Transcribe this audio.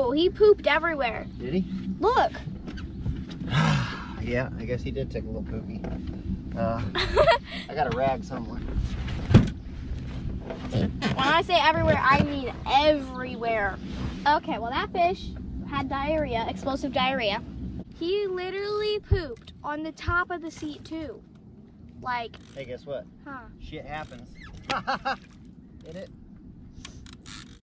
Oh, he pooped everywhere. Did he? Look. yeah, I guess he did take a little poopy. Uh, I got a rag somewhere. When I say everywhere, I mean everywhere. Okay, well that fish had diarrhea, explosive diarrhea. He literally pooped on the top of the seat too. Like, Hey, guess what? huh? Shit happens. Did it?